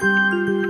Música